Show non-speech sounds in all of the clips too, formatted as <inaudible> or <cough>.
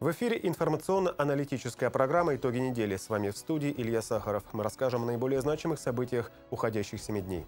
В эфире информационно-аналитическая программа «Итоги недели». С вами в студии Илья Сахаров. Мы расскажем о наиболее значимых событиях уходящих семи дней.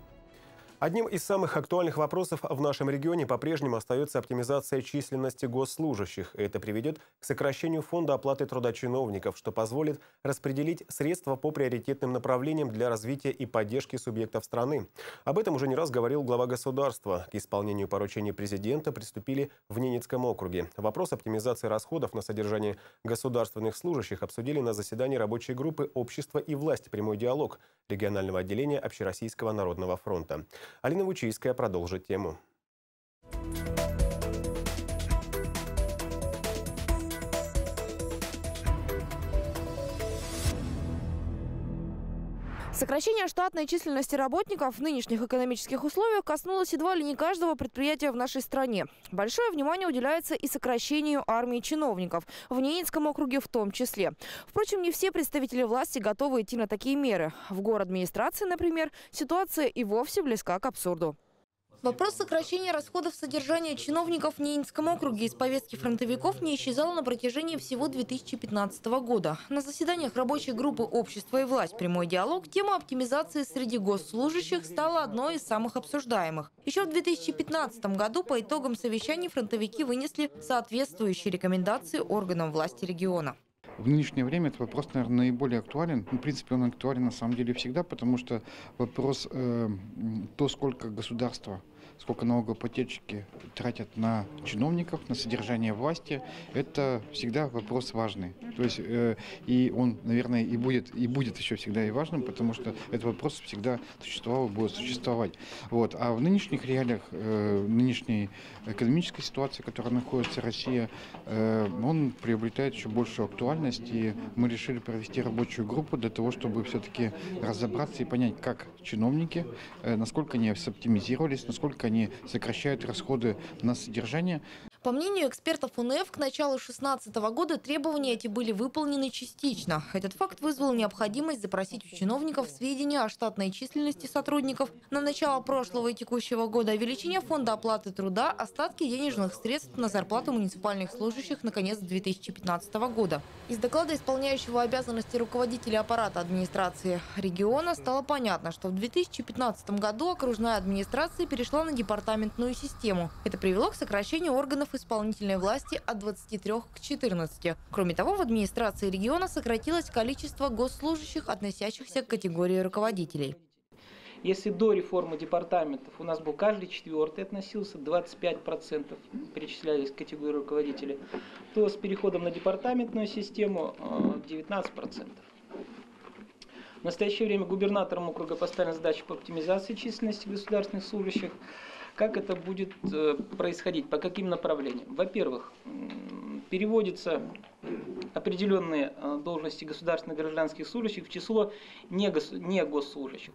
Одним из самых актуальных вопросов в нашем регионе по-прежнему остается оптимизация численности госслужащих. Это приведет к сокращению фонда оплаты труда чиновников, что позволит распределить средства по приоритетным направлениям для развития и поддержки субъектов страны. Об этом уже не раз говорил глава государства. К исполнению поручений президента приступили в Ненецком округе. Вопрос оптимизации расходов на содержание государственных служащих обсудили на заседании рабочей группы «Общество и власть. Прямой диалог» регионального отделения Общероссийского народного фронта. Алина Вучийская продолжит тему. Сокращение штатной численности работников в нынешних экономических условиях коснулось едва ли не каждого предприятия в нашей стране. Большое внимание уделяется и сокращению армии чиновников, в Ненецком округе в том числе. Впрочем, не все представители власти готовы идти на такие меры. В город администрации, например, ситуация и вовсе близка к абсурду. Вопрос сокращения расходов содержания чиновников в Ненецком округе из повестки фронтовиков не исчезал на протяжении всего 2015 года. На заседаниях рабочей группы «Общество и власть. Прямой диалог» тема оптимизации среди госслужащих стала одной из самых обсуждаемых. Еще в 2015 году по итогам совещаний фронтовики вынесли соответствующие рекомендации органам власти региона. В нынешнее время этот вопрос, наверное, наиболее актуален. Ну, в принципе, он актуален на самом деле всегда, потому что вопрос э, то, сколько государство сколько налогоплательщики тратят на чиновников, на содержание власти, это всегда вопрос важный. То есть, э, и он, наверное, и будет, и будет еще всегда и важным, потому что этот вопрос всегда существовал и будет существовать. Вот. А в нынешних реалиях, э, нынешней экономической ситуации, в которой находится Россия, э, он приобретает еще большую актуальность, и мы решили провести рабочую группу для того, чтобы все-таки разобраться и понять, как чиновники, э, насколько они оптимизировались, насколько они сокращают расходы на содержание. По мнению экспертов УНФ, к началу 2016 года требования эти были выполнены частично. Этот факт вызвал необходимость запросить у чиновников сведения о штатной численности сотрудников на начало прошлого и текущего года, о величине фонда оплаты труда, остатки денежных средств на зарплату муниципальных служащих на конец 2015 года. Из доклада исполняющего обязанности руководителя аппарата администрации региона стало понятно, что в 2015 году окружная администрация перешла на департаментную систему. Это привело к сокращению органов исполнительной власти от 23 к 14. Кроме того, в администрации региона сократилось количество госслужащих, относящихся к категории руководителей. Если до реформы департаментов у нас был каждый четвертый относился, 25% перечислялись к категории руководителей, то с переходом на департаментную систему 19%. Э, В настоящее время губернатором округа поставлена задача по оптимизации численности государственных служащих. Как это будет э, происходить, по каким направлениям? Во-первых, переводятся определенные э, должности государственных гражданских служащих в число не госслужащих.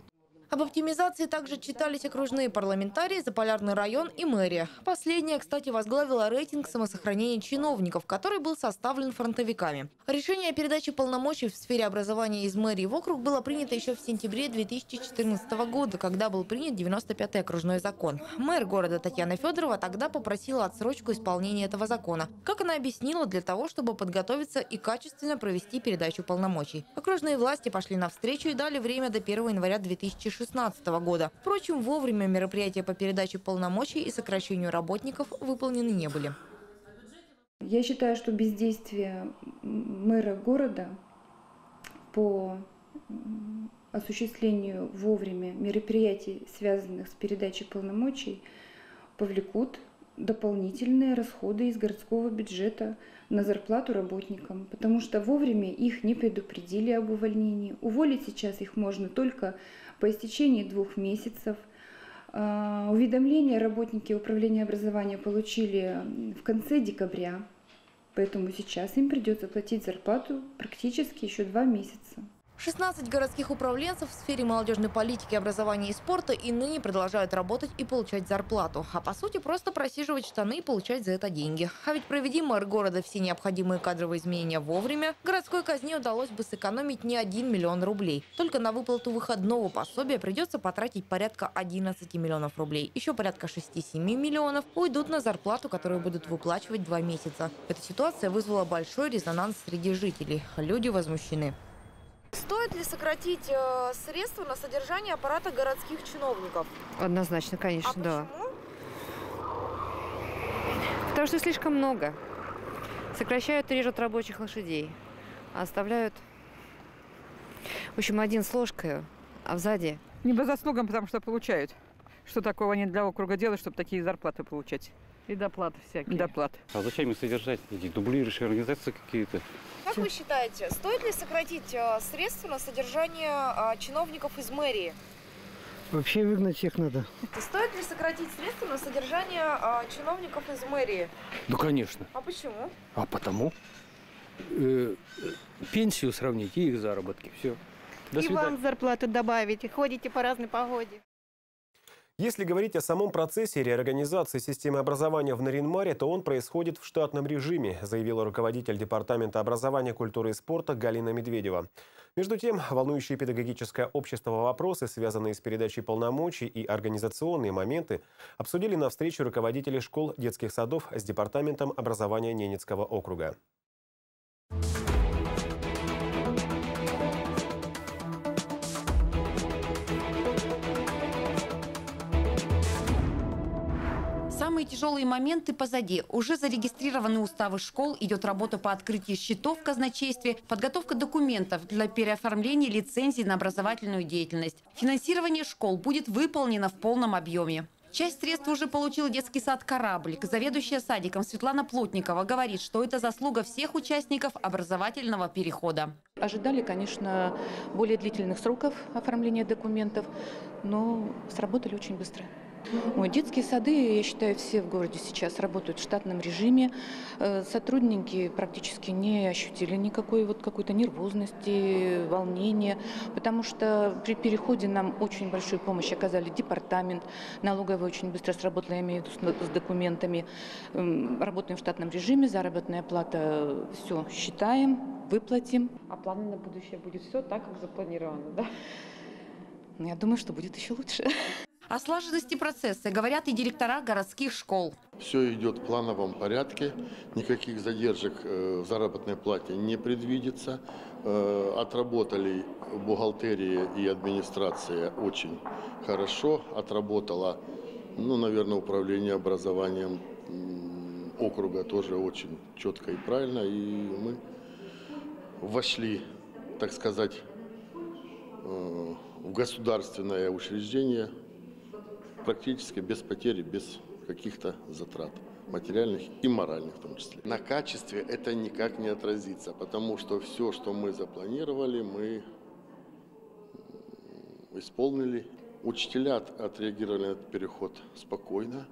Об оптимизации также читались окружные парламентарии, Заполярный район и мэрия. Последняя, кстати, возглавила рейтинг самосохранения чиновников, который был составлен фронтовиками. Решение о передаче полномочий в сфере образования из мэрии в округ было принято еще в сентябре 2014 года, когда был принят 95-й окружной закон. Мэр города Татьяна Федорова тогда попросила отсрочку исполнения этого закона. Как она объяснила, для того, чтобы подготовиться и качественно провести передачу полномочий. Окружные власти пошли навстречу и дали время до 1 января 2016 2016 года. Впрочем, вовремя мероприятия по передаче полномочий и сокращению работников выполнены не были. Я считаю, что бездействие мэра города по осуществлению вовремя мероприятий, связанных с передачей полномочий, повлекут дополнительные расходы из городского бюджета на зарплату работникам, потому что вовремя их не предупредили об увольнении. Уволить сейчас их можно только по истечении двух месяцев. А, уведомления работники управления образования получили в конце декабря, поэтому сейчас им придется платить зарплату практически еще два месяца. 16 городских управленцев в сфере молодежной политики, образования и спорта и ныне продолжают работать и получать зарплату. А по сути просто просиживать штаны и получать за это деньги. А ведь проведи мэр города все необходимые кадровые изменения вовремя, городской казне удалось бы сэкономить не 1 миллион рублей. Только на выплату выходного пособия придется потратить порядка 11 миллионов рублей. Еще порядка 6-7 миллионов уйдут на зарплату, которую будут выплачивать два месяца. Эта ситуация вызвала большой резонанс среди жителей. Люди возмущены. Стоит ли сократить э, средства на содержание аппарата городских чиновников? Однозначно, конечно, а да. почему? Потому что слишком много. Сокращают, режут рабочих лошадей, а оставляют, в общем, один с ложкой, а сзади Не по заслугам, потому что получают. Что такого они для округа делают, чтобы такие зарплаты получать? И доплаты всякие. Доплаты. А зачем их содержать? Эти дублирующие организации какие-то. Как вы считаете, стоит ли сократить э, средства на содержание э, чиновников из мэрии? Вообще выгнать всех надо. Стоит ли сократить средства на содержание э, чиновников из мэрии? Ну, конечно. А почему? А потому э, э, пенсию сравнить и их заработки. Все. До и свидания. вам зарплату добавить, и ходите по разной погоде. Если говорить о самом процессе реорганизации системы образования в Наринмаре, то он происходит в штатном режиме, заявила руководитель Департамента образования, культуры и спорта Галина Медведева. Между тем, волнующие педагогическое общество вопросы, связанные с передачей полномочий и организационные моменты, обсудили на встрече руководителей школ детских садов с Департаментом образования Ненецкого округа. Тяжелые моменты позади. Уже зарегистрированы уставы школ, идет работа по открытию счетов в казначействе, подготовка документов для переоформления лицензий на образовательную деятельность. Финансирование школ будет выполнено в полном объеме. Часть средств уже получил детский сад «Кораблик». Заведующая садиком Светлана Плотникова говорит, что это заслуга всех участников образовательного перехода. Ожидали, конечно, более длительных сроков оформления документов, но сработали очень быстро. Ой, детские сады, я считаю, все в городе сейчас работают в штатном режиме. Э, Сотрудники практически не ощутили никакой вот какой-то нервозности, волнения, потому что при переходе нам очень большую помощь оказали департамент, налоговая очень быстро сработала, я имею в виду с, документами. М, Работаем в штатном режиме, заработная плата, все считаем, выплатим. А планы на будущее будет все так, как запланировано, да? Ну, Я думаю, что будет еще лучше. О слаженности процесса говорят и директора городских школ. Все идет в плановом порядке, никаких задержек э, в заработной плате не предвидится. Э, Отработали бухгалтерия и администрация очень хорошо. Отработала, ну, наверное, управление образованием округа тоже очень четко и правильно. И мы вошли, так сказать, э, в государственное учреждение практически без потери, без каких-то затрат материальных и моральных в том числе. На качестве это никак не отразится, потому что все, что мы запланировали, мы исполнили. Учителя от- отреагировали на этот переход спокойно,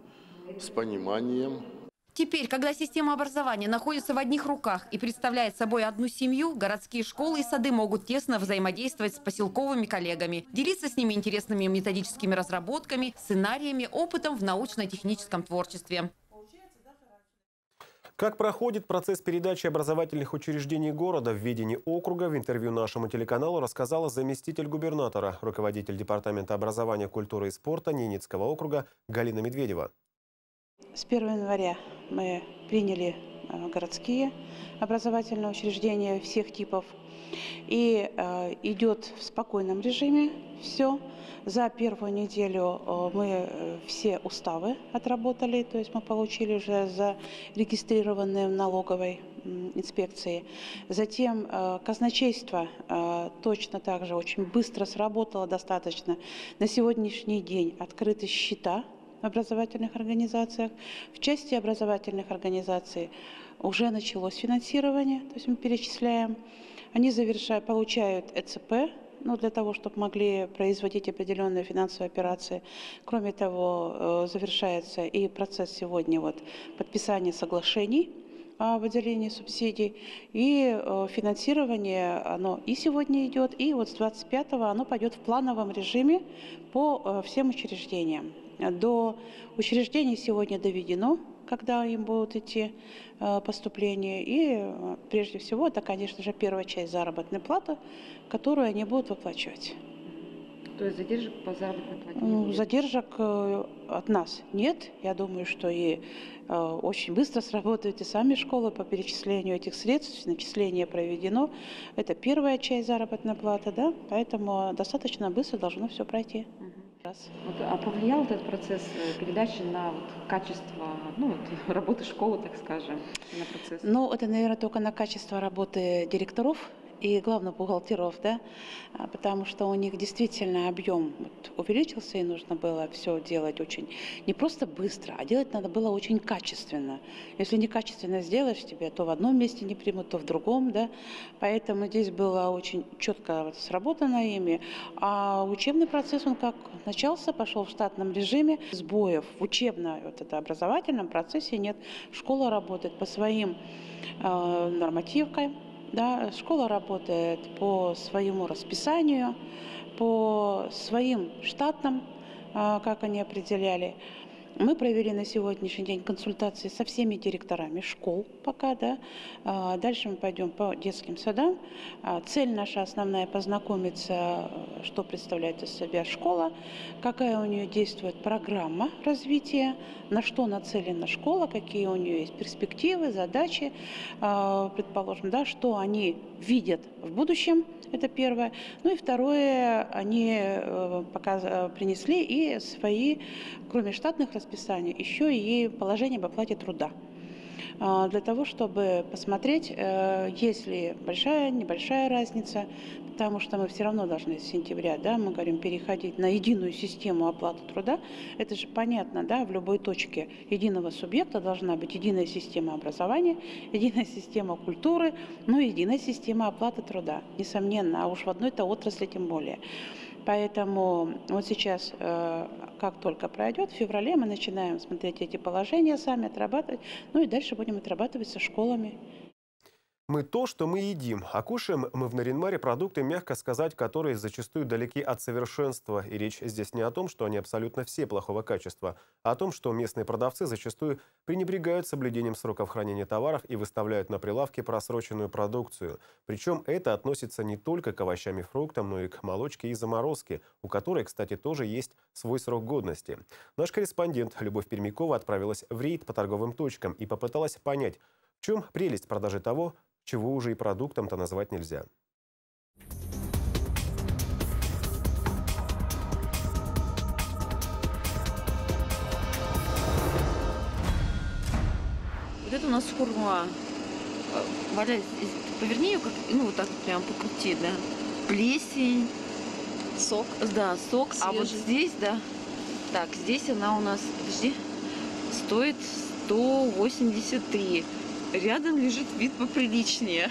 с пониманием, Теперь, когда система образования находится в одних руках и представляет собой одну семью, городские школы и сады могут тесно взаимодействовать с поселковыми коллегами, делиться с ними интересными методическими разработками, сценариями, опытом в научно-техническом творчестве. Как проходит процесс передачи образовательных учреждений города в ведении округа, в интервью нашему телеканалу рассказала заместитель губернатора, руководитель Департамента образования, культуры и спорта Ненецкого округа Галина Медведева. С 1 января мы приняли э, городские образовательные учреждения всех типов. И э, идет в спокойном режиме все. За первую неделю э, мы все уставы отработали, то есть мы получили уже зарегистрированные в налоговой инспекции. Затем казначейство точно так же очень быстро сработало достаточно. На сегодняшний день открыты счета образовательных организациях. В части образовательных организаций уже началось финансирование, то есть мы перечисляем. Они завершают, получают ЭЦП, ну, для того, чтобы могли производить определенные финансовые операции. Кроме того, э, завершается и процесс сегодня вот, подписания соглашений а, выделении субсидий. И э, финансирование, оно и сегодня идет, и вот с 25-го оно пойдет в плановом режиме по э, всем учреждениям. До учреждений сегодня доведено, когда им будут идти э, поступления. И прежде всего, это, конечно же, первая часть заработной платы, которую они будут выплачивать. То есть задержек по заработной плате Ну? Задержек э, от нас нет. Я думаю, что и э, очень быстро сработают и сами школы по перечислению этих средств. Начисление проведено. Это первая часть заработной платы, да, поэтому достаточно быстро должно все пройти. Раз. Вот, а повлиял этот процесс э, передачи на вот, качество ну, вот, <laughs> работы школы, так скажем, на процесс? Ну, это, наверное, только на качество работы директоров и главных бухгалтеров, да, А, потому что у них действительно объем вот увеличился, и нужно было все делать очень не просто быстро, а делать надо было очень качественно. Если некачественно сделаешь тебе, то в одном месте не примут, то в другом, да, поэтому здесь было очень четко сработано ими. А учебный процесс, он как начался, пошел в штатном режиме, сбоев в учебно, вот это образовательном процессе нет. Школа работает по своим э, нормативкам, да, школа работает по своему расписанию, по своим штатным, а, как они определяли. Мы провели на сегодняшний день консультации со всеми директорами школ пока, да. А, Дальше мы пойдем по детским садам. А, Цель наша основная познакомиться, что представляет из себя школа, какая у нее действует программа развития, на что нацелена школа, какие у нее есть перспективы, задачи, а, предположим, да, что они видят в будущем, это первое. Ну и второе, они э, показ- э, принесли и свои, кроме штатных расписаний, еще и положение об оплате труда а, для того, чтобы посмотреть, э, есть ли большая, небольшая разница, потому что мы все равно должны с сентября, да, мы говорим, переходить на единую систему оплаты труда. Это же понятно, да, в любой точке единого субъекта должна быть единая система образования, единая система культуры, ну единая система оплаты труда, несомненно, а уж в одной-то отрасли тем более. Поэтому вот сейчас, э, как только пройдет, в феврале мы начинаем смотреть эти положения сами, отрабатывать, ну и дальше будем отрабатывать со школами. Мы то, что мы едим. А кушаем мы в Наринмаре продукты, мягко сказать, которые зачастую далеки от совершенства. И речь здесь не о том, что они абсолютно все плохого качества, а о том, что местные продавцы зачастую пренебрегают соблюдением сроков хранения товаров и выставляют на прилавке просроченную продукцию. Причем это относится не только к овощам и фруктам, но и к молочке и заморозке, у которой, кстати, тоже есть свой срок годности. Наш корреспондент Любовь Пермякова отправилась в рейд по торговым точкам и попыталась понять, в чем прелесть продажи того, чего уже и продуктом-то назвать нельзя. Вот это у нас хурма. Э, Валя, поверни ее, как, ну вот так прям покрути, да. Плесень. Сок. Да, сок. А вот Свежий. здесь, да. Так, здесь она у нас, подожди, стоит 183. Рядом лежит вид поприличнее.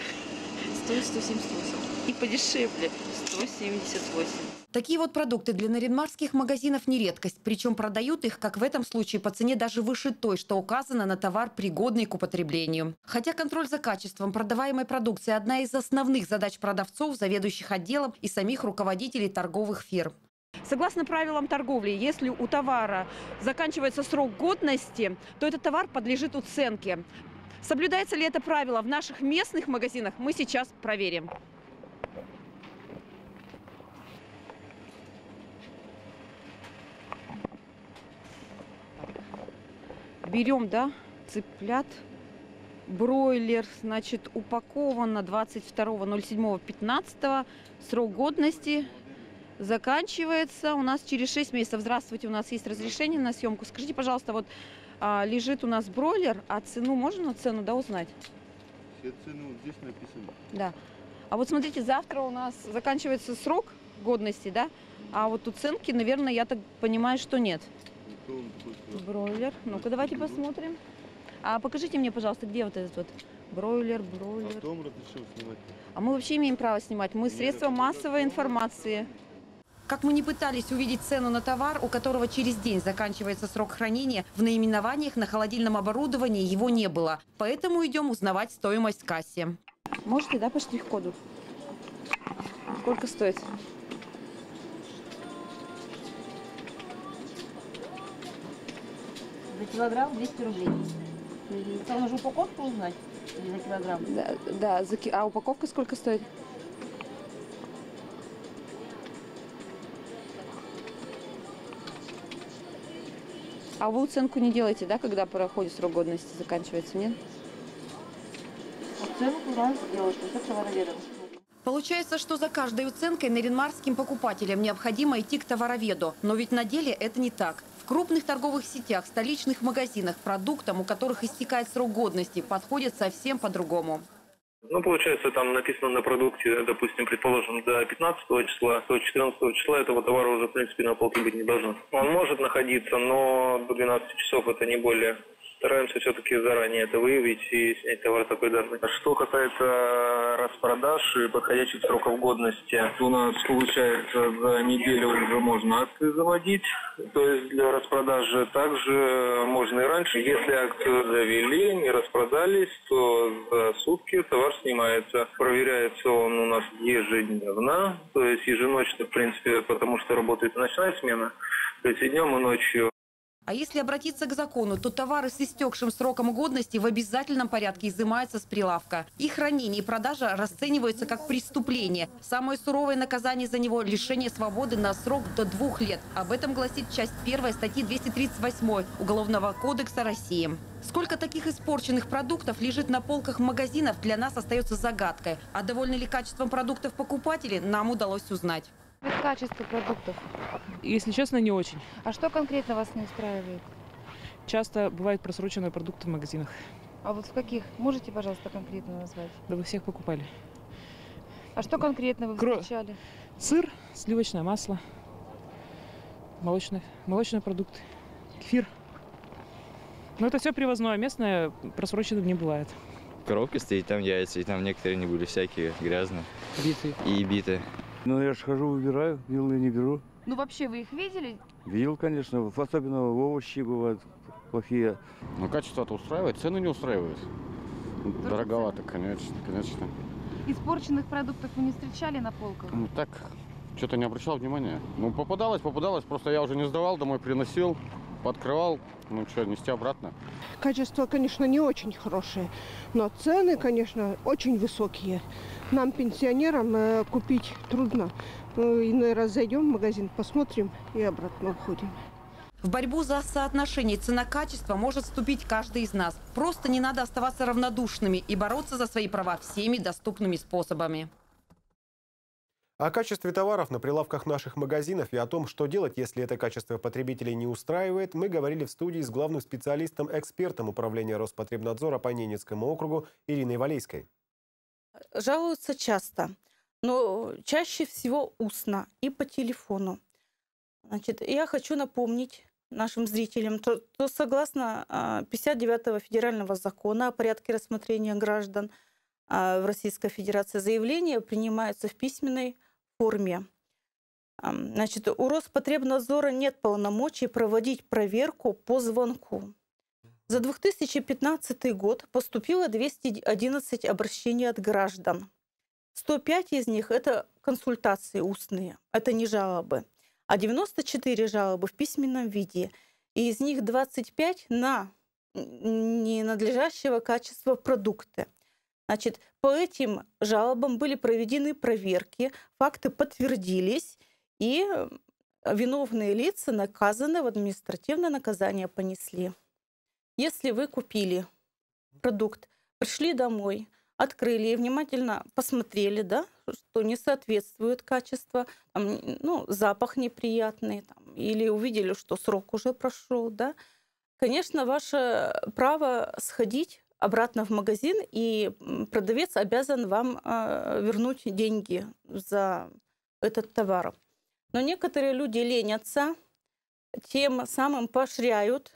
Стоит 178. И подешевле. 178. Такие вот продукты для наринмарских магазинов не редкость. Причем продают их, как в этом случае, по цене даже выше той, что указано на товар, пригодный к употреблению. Хотя контроль за качеством продаваемой продукции – одна из основных задач продавцов, заведующих отделом и самих руководителей торговых фирм. Согласно правилам торговли, если у товара заканчивается срок годности, то этот товар подлежит уценке. Соблюдается ли это правило в наших местных магазинах, мы сейчас проверим. Берем, да, цыплят. Бройлер, значит, упаковано 22.07.15. Срок годности заканчивается у нас через 6 месяцев. Здравствуйте, у нас есть разрешение на съемку. Скажите, пожалуйста, вот а, лежит у нас бройлер, а цену можно цену, да, узнать? Все цены вот здесь написаны. Да. А вот смотрите, завтра у нас заканчивается срок годности, да? А вот уценки, наверное, я так понимаю, что нет. Бройлер. Ну-ка, давайте посмотрим. А покажите мне, пожалуйста, где вот этот вот бройлер, А бройлер. вам разрешил снимать? А мы вообще имеем право снимать. Мы средства массовой информации. Как мы не пытались увидеть цену на товар, у которого через день заканчивается срок хранения, в наименованиях на холодильном оборудовании его не было. Поэтому идем узнавать стоимость в кассе. Можете, да, по штрих-коду? Сколько стоит? За килограмм 200 рублей. Это нужно упаковку узнать? Или за килограмм? Да, да за а упаковка сколько стоит? А вы уценку не делаете, да, когда проходит срок годности, заканчивается, нет? Оценку раз это товароведом. Получается, что за каждой уценкой наринмарским покупателям необходимо идти к товароведу. Но ведь на деле это не так. В крупных торговых сетях, столичных магазинах продуктам, у которых истекает срок годности, подходят совсем по-другому. Ну, получается, там написано на продукте, допустим, предположим, до 15 числа, до 14 числа этого товара уже, в принципе, на полке быть не должно. Он может находиться, но до 12 часов это не более. Стараемся все-таки заранее это выявить и снять товар такой данный. Что касается распродаж и подходящих сроков годности, у нас, получается, за неделю уже можно акции заводить, то есть для распродажи. Также можно и раньше. Если акцию завели, не распродались, то за сутки товар снимается. Проверяется он у нас ежедневно, то есть еженочно, в принципе, потому что работает ночная смена, то есть и днем, и ночью. А если обратиться к закону, то товары с истекшим сроком годности в обязательном порядке изымаются с прилавка. Их хранение и продажа расцениваются как преступление. Самое суровое наказание за него – лишение свободы на срок до двух лет. Об этом гласит часть 1 статьи 238 Уголовного кодекса России. Сколько таких испорченных продуктов лежит на полках магазинов, для нас остается загадкой. А довольны ли качеством продуктов покупатели, нам удалось узнать. Качество продуктов. Если честно, не очень. А что конкретно вас не устраивает? Часто бывают просроченные продукты в магазинах. А вот в каких? Можете, пожалуйста, конкретно назвать? Да вы всех покупали. А что конкретно вы Кро- встречали? Сыр, сливочное масло, молочные, молочные продукты, кефир. Но это все привозное, местное просроченным не бывает. коробке стоит, там яйца, и там некоторые не были всякие грязные. Битые. И битые. Ну, я же хожу, выбираю, вилы не беру. Ну вообще вы их видели? Видел, конечно, особенно овощи бывают плохие. Ну, качество-то устраивает, цены не устраивают. Дороговато, конечно, конечно. Испорченных продуктов вы не встречали на полках? Ну, так, что-то не обращал внимания. Ну, попадалось, попадалось, просто я уже не сдавал, домой приносил, подкрывал, ну, что, нести обратно. Качество, конечно, не очень хорошее, но цены, конечно, очень высокие. Нам, пенсионерам, э, купить трудно. Ну, иной раз зайдем в магазин, посмотрим и обратно уходим. В борьбу за соотношение цена-качество может вступить каждый из нас. Просто не надо оставаться равнодушными и бороться за свои права всеми доступными способами. О качестве товаров на прилавках наших магазинов и о том, что делать, если это качество потребителей не устраивает, мы говорили в студии с главным специалистом-экспертом управления Роспотребнадзора по Ненецкому округу Ириной Валейской. Жалуются часто, но чаще всего устно и по телефону. Значит, я хочу напомнить нашим зрителям, то, то согласно а, 59-го федерального закона о порядке рассмотрения граждан а, в Российской Федерации заявления принимаются в письменной форме. Значит, у Роспотребнадзора нет полномочий проводить проверку по звонку. За 2015 год поступило 211 обращений от граждан. 105 из них – это консультации устные, это не жалобы. А 94 жалобы в письменном виде. И из них 25 на ненадлежащего качества продукты. Значит, по этим жалобам были проведены проверки, факты подтвердились, и э, виновные лица наказаны, в административное наказание понесли. Если вы купили продукт, пришли домой, открыли и внимательно посмотрели, да, что не соответствует качеству, там, ну, запах неприятный, там, или увидели, что срок уже прошел, да, конечно, ваше право сходить обратно в магазин, и продавец обязан вам э, вернуть деньги за этот товар. Но некоторые люди ленятся, тем самым поощряют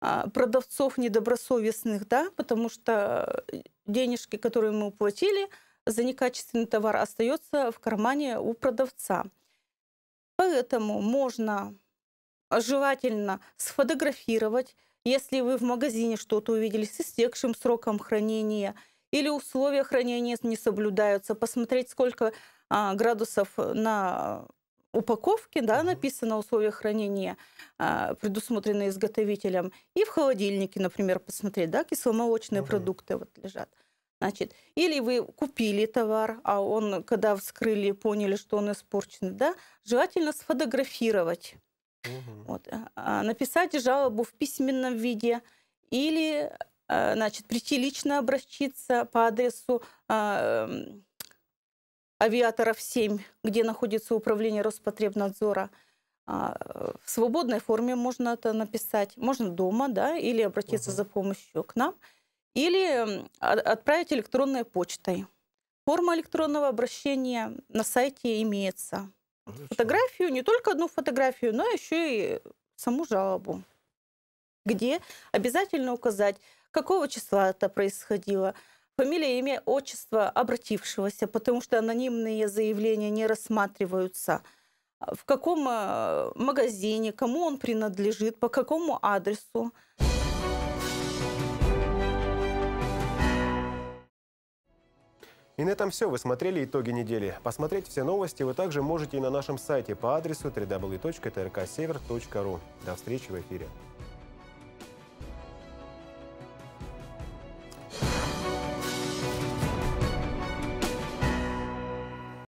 а, продавцов недобросовестных, да, потому что денежки, которые мы уплатили за некачественный товар, остается в кармане у продавца. Поэтому можно желательно сфотографировать, если вы в магазине что-то увидели с истекшим сроком хранения или условия хранения не соблюдаются, посмотреть, сколько а, градусов на упаковке, да, написано условия хранения, а, предусмотренные изготовителем, и в холодильнике, например, посмотреть, да, кисломолочные продукты вот лежат. Значит, или вы купили товар, а он, когда вскрыли, поняли, что он испорчен, да, желательно сфотографировать, угу. вот, а, написать жалобу в письменном виде или, а, значит, прийти лично обращиться по адресу а, авиаторов 7, где находится управление Роспотребнадзора. В свободной форме можно это написать. Можно дома, да, или обратиться угу. за помощью к нам или отправить электронной почтой. Форма электронного обращения на сайте имеется. Хорошо. Фотографию, не только одну фотографию, но еще и саму жалобу, где обязательно указать, какого числа это происходило, фамилия, имя, отчество обратившегося, потому что анонимные заявления не рассматриваются, в каком э, магазине, кому он принадлежит, по какому адресу. И на этом все. Вы смотрели итоги недели. Посмотреть все новости вы также можете и на нашем сайте по адресу www.trksever.ru. До встречи в эфире.